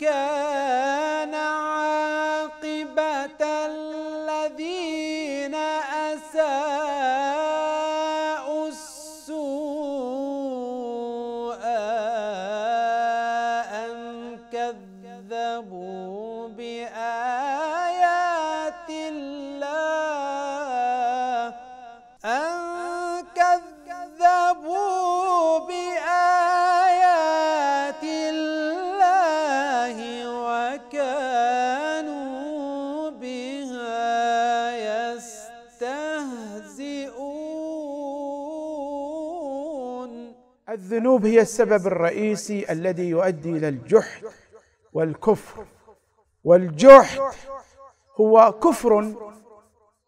كان عاقبة الذين أساءوا السوء أن كذبوا بآيات الذنوب هي السبب الرئيسي الذي يؤدي إلى الجحد والكفر. والجحد هو كفر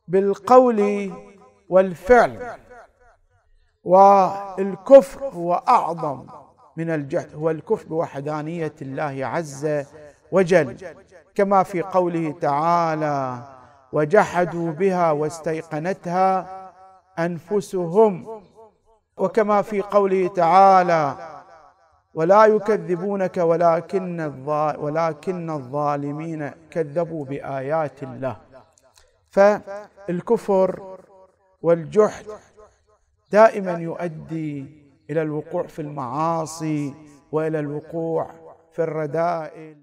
بالقول والفعل والكفر هو أعظم من الجحد هو الكفر بوحدانية الله عز وجل كما في قوله تعالى وجحدوا بها واستيقنتها أنفسهم وكما في قوله تعالى ولا يكذبونك ولكن ولكن الظالمين كذبوا بآيات الله. فالكفر والجحد دائما يؤدي إلى الوقوع في المعاصي وإلى الوقوع في الرذائل